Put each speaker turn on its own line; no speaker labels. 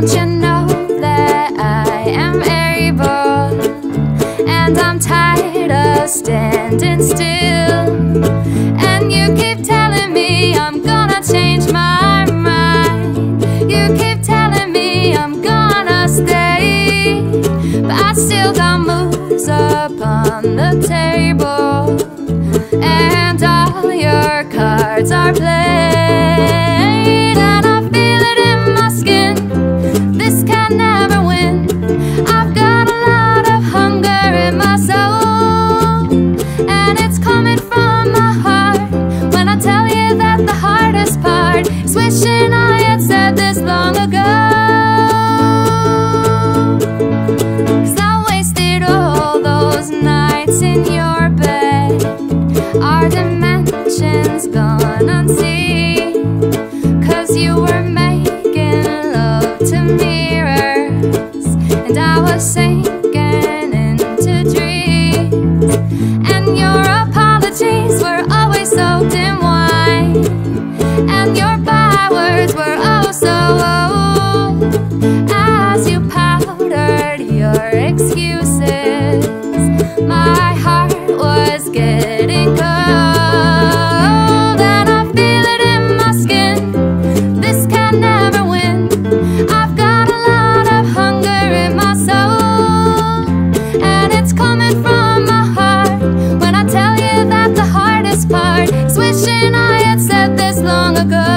don't you know that I am able? And I'm tired of standing still. And you keep telling me I'm gonna change my mind. You keep telling me I'm gonna stay. But I still got moves upon the table. And all your cards are played. Gone unseen. Cause you were making love to mirrors. And I was sinking into dreams. And your apologies were always soaked in wine. And your bywords were oh so old. As you powdered your excuses, my heart was getting cold. Long ago.